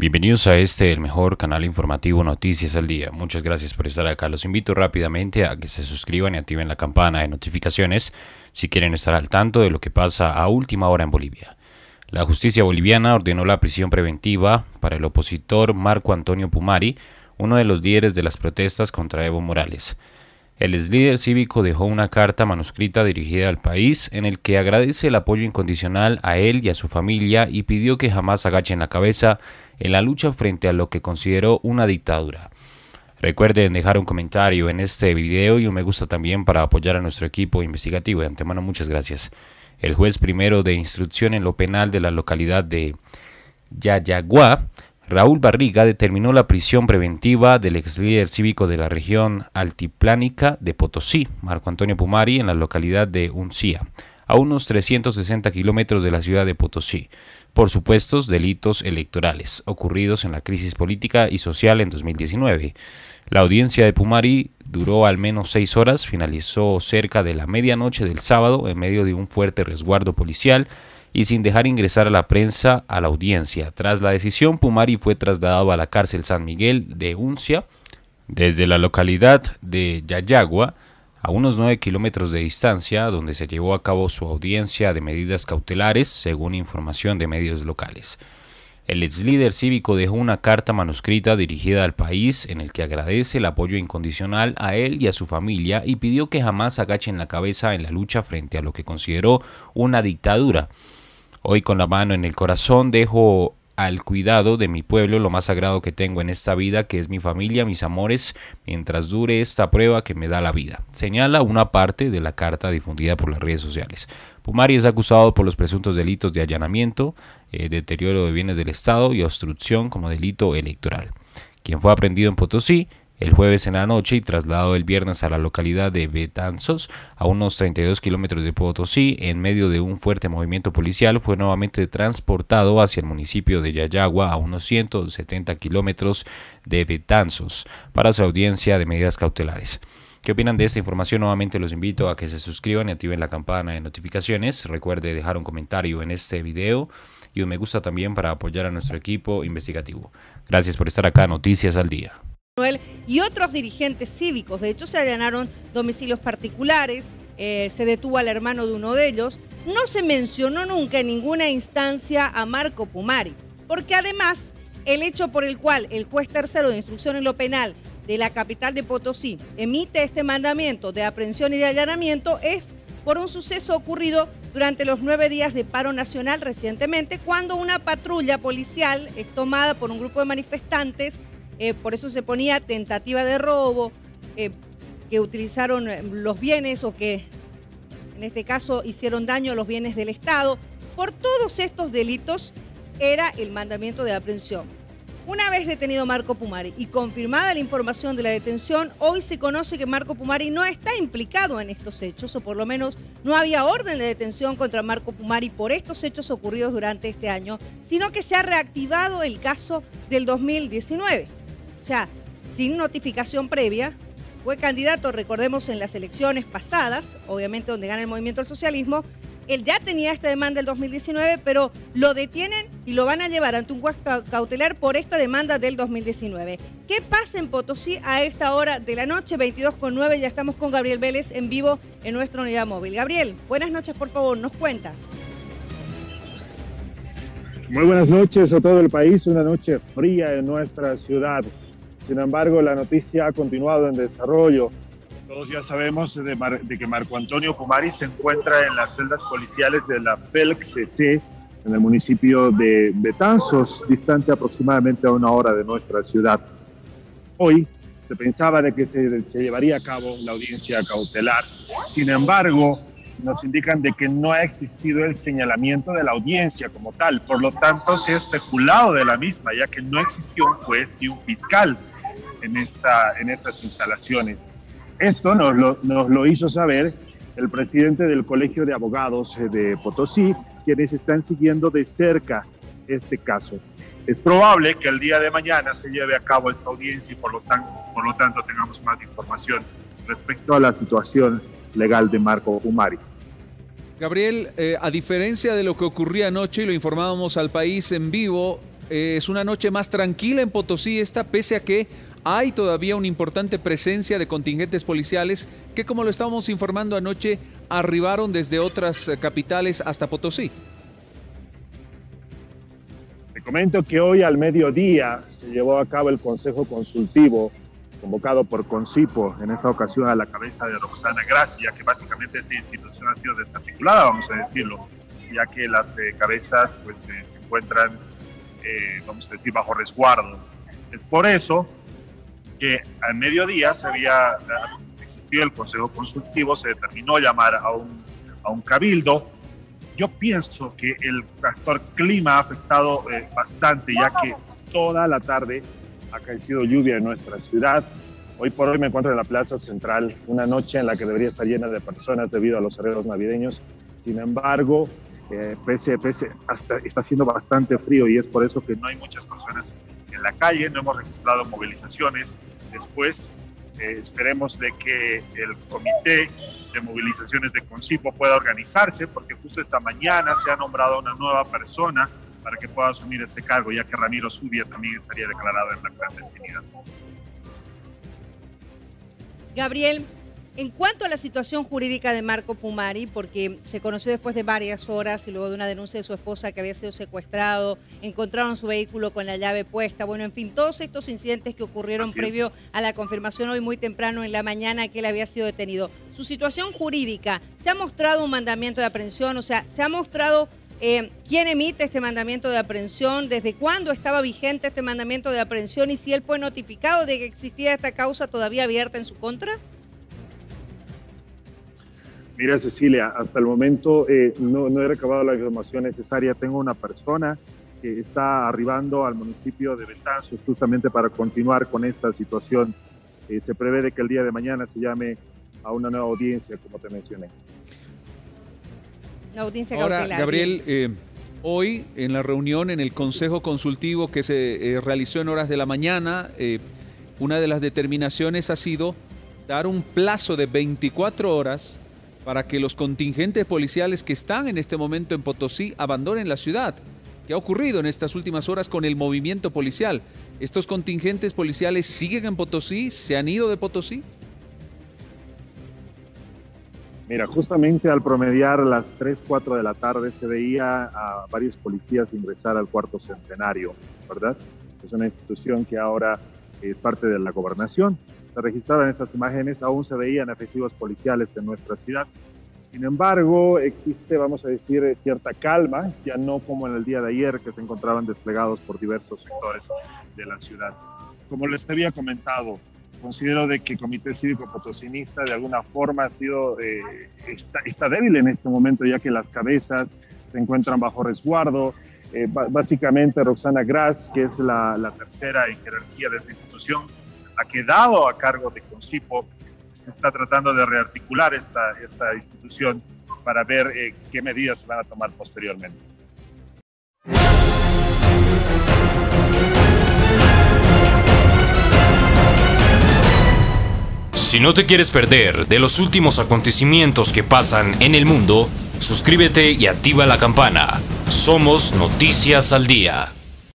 Bienvenidos a este, el mejor canal informativo Noticias al Día. Muchas gracias por estar acá. Los invito rápidamente a que se suscriban y activen la campana de notificaciones si quieren estar al tanto de lo que pasa a última hora en Bolivia. La justicia boliviana ordenó la prisión preventiva para el opositor Marco Antonio Pumari, uno de los líderes de las protestas contra Evo Morales. El ex líder cívico dejó una carta manuscrita dirigida al país en el que agradece el apoyo incondicional a él y a su familia y pidió que jamás agachen la cabeza en la lucha frente a lo que consideró una dictadura. Recuerden dejar un comentario en este video y un me gusta también para apoyar a nuestro equipo investigativo. De antemano, muchas gracias. El juez primero de instrucción en lo penal de la localidad de Yayaguá Raúl Barriga determinó la prisión preventiva del ex líder cívico de la región altiplánica de Potosí, Marco Antonio Pumari, en la localidad de Uncía, a unos 360 kilómetros de la ciudad de Potosí, por supuestos delitos electorales ocurridos en la crisis política y social en 2019. La audiencia de Pumari duró al menos seis horas, finalizó cerca de la medianoche del sábado en medio de un fuerte resguardo policial y sin dejar ingresar a la prensa a la audiencia. Tras la decisión, Pumari fue trasladado a la cárcel San Miguel de Uncia, desde la localidad de Yayagua, a unos 9 kilómetros de distancia, donde se llevó a cabo su audiencia de medidas cautelares, según información de medios locales. El ex líder cívico dejó una carta manuscrita dirigida al país en el que agradece el apoyo incondicional a él y a su familia y pidió que jamás agachen la cabeza en la lucha frente a lo que consideró una dictadura. Hoy con la mano en el corazón dejo al cuidado de mi pueblo lo más sagrado que tengo en esta vida, que es mi familia, mis amores, mientras dure esta prueba que me da la vida. Señala una parte de la carta difundida por las redes sociales. Pumari es acusado por los presuntos delitos de allanamiento, eh, deterioro de bienes del Estado y obstrucción como delito electoral. Quien fue aprendido en Potosí el jueves en la noche y trasladado el viernes a la localidad de Betanzos, a unos 32 kilómetros de Potosí, en medio de un fuerte movimiento policial, fue nuevamente transportado hacia el municipio de Yayagua, a unos 170 kilómetros de Betanzos, para su audiencia de medidas cautelares. ¿Qué opinan de esta información? Nuevamente los invito a que se suscriban y activen la campana de notificaciones. Recuerde dejar un comentario en este video y un me gusta también para apoyar a nuestro equipo investigativo. Gracias por estar acá, Noticias al Día y otros dirigentes cívicos. De hecho, se allanaron domicilios particulares, eh, se detuvo al hermano de uno de ellos. No se mencionó nunca en ninguna instancia a Marco Pumari, porque además el hecho por el cual el juez tercero de instrucción en lo penal de la capital de Potosí emite este mandamiento de aprehensión y de allanamiento es por un suceso ocurrido durante los nueve días de paro nacional recientemente, cuando una patrulla policial es tomada por un grupo de manifestantes eh, por eso se ponía tentativa de robo, eh, que utilizaron eh, los bienes o que en este caso hicieron daño a los bienes del Estado. Por todos estos delitos era el mandamiento de aprehensión. Una vez detenido Marco Pumari y confirmada la información de la detención, hoy se conoce que Marco Pumari no está implicado en estos hechos, o por lo menos no había orden de detención contra Marco Pumari por estos hechos ocurridos durante este año, sino que se ha reactivado el caso del 2019 o sea, sin notificación previa, fue candidato, recordemos, en las elecciones pasadas, obviamente donde gana el movimiento del socialismo, él ya tenía esta demanda del 2019, pero lo detienen y lo van a llevar ante un juez cautelar por esta demanda del 2019. ¿Qué pasa en Potosí a esta hora de la noche, 22 con 9? Ya estamos con Gabriel Vélez en vivo en nuestra unidad móvil. Gabriel, buenas noches, por favor, nos cuenta. Muy buenas noches a todo el país, una noche fría en nuestra ciudad. Sin embargo, la noticia ha continuado en desarrollo. Todos ya sabemos de, que Marco Antonio Pumari se encuentra en las celdas policiales de la FELC-CC en el municipio de Betanzos, distante aproximadamente a una hora de nuestra ciudad. Hoy se pensaba de que se, se llevaría a cabo la audiencia cautelar. Sin embargo, nos indican de que no ha existido el señalamiento de la audiencia como tal. Por lo tanto, se ha especulado de la misma, ya que no existió un juez ni un fiscal en, esta, en estas instalaciones. Esto nos lo, nos lo hizo saber el presidente del Colegio de Abogados eh, de Potosí, quienes están siguiendo de cerca este caso. Es probable que el día de mañana se lleve a cabo esta audiencia y por lo tanto, por lo tanto tengamos más información respecto a la situación legal de Marco Umari. Gabriel, eh, a diferencia de lo que ocurría anoche lo informábamos al país en vivo, eh, es una noche más tranquila en Potosí esta, pese a que hay todavía una importante presencia de contingentes policiales que, como lo estábamos informando anoche, arribaron desde otras eh, capitales hasta Potosí. Te comento que hoy al mediodía se llevó a cabo el Consejo Consultivo convocado por Concipo, en esta ocasión a la cabeza de Roxana Gracia, que básicamente esta institución ha sido desarticulada, vamos a decirlo, ya que las eh, cabezas pues, eh, se encuentran, vamos a decir, bajo resguardo. Es por eso que al mediodía se había existido el Consejo Consultivo, se determinó llamar a un, a un cabildo. Yo pienso que el factor clima ha afectado eh, bastante, ya que toda la tarde ha caído lluvia en nuestra ciudad. Hoy por hoy me encuentro en la Plaza Central, una noche en la que debería estar llena de personas debido a los arreglos navideños. Sin embargo, eh, pese, pese, hasta está haciendo bastante frío y es por eso que no hay muchas personas en la calle, no hemos registrado movilizaciones. Después eh, esperemos de que el comité de movilizaciones de Concipo pueda organizarse, porque justo esta mañana se ha nombrado una nueva persona para que pueda asumir este cargo, ya que Ramiro Zubia también estaría declarado en la clandestinidad. Gabriel, en cuanto a la situación jurídica de Marco Pumari, porque se conoció después de varias horas y luego de una denuncia de su esposa que había sido secuestrado, encontraron su vehículo con la llave puesta, bueno, en fin, todos estos incidentes que ocurrieron previo a la confirmación hoy muy temprano en la mañana que él había sido detenido. Su situación jurídica, ¿se ha mostrado un mandamiento de aprehensión? O sea, ¿se ha mostrado eh, quién emite este mandamiento de aprehensión? ¿Desde cuándo estaba vigente este mandamiento de aprehensión? ¿Y si él fue notificado de que existía esta causa todavía abierta en su contra? Mira, Cecilia, hasta el momento eh, no, he recabado la información necesaria. Tengo una persona que está arribando al municipio de Betanzos justamente para continuar con esta situación. Eh, se prevé de que el día de mañana se llame a una nueva audiencia, como te mencioné. La audiencia Ahora, Gabriel, eh, hoy en la reunión en el Consejo Consultivo que se realizó en horas de la mañana, una de las determinaciones ha sido dar un plazo de 24 horas para que los contingentes policiales que están en este momento en Potosí abandonen la ciudad. ¿Qué ha ocurrido en estas últimas horas con el movimiento policial? ¿Estos contingentes policiales siguen en Potosí? ¿Se han ido de Potosí? Mira, justamente al promediar las 3, 4 de la tarde se veía a varios policías ingresar al cuarto centenario, ¿verdad? Es una institución que ahora es parte de la gobernación se registraban estas imágenes, aún se veían efectivos policiales en nuestra ciudad. Sin embargo, existe, vamos a decir, cierta calma, ya no como en el día de ayer, que se encontraban desplegados por diversos sectores de la ciudad. Como les había comentado, considero de que el Comité Cívico Potosinista de alguna forma ha sido, eh, está, débil en este momento, ya que las cabezas se encuentran bajo resguardo. Eh, básicamente, Roxana Gras, que es la, la tercera en jerarquía de esta institución, ha quedado a cargo de Concipo. Se está tratando de rearticular esta, esta institución para ver eh, qué medidas se van a tomar posteriormente. Si no te quieres perder de los últimos acontecimientos que pasan en el mundo, suscríbete y activa la campana. Somos Noticias al Día.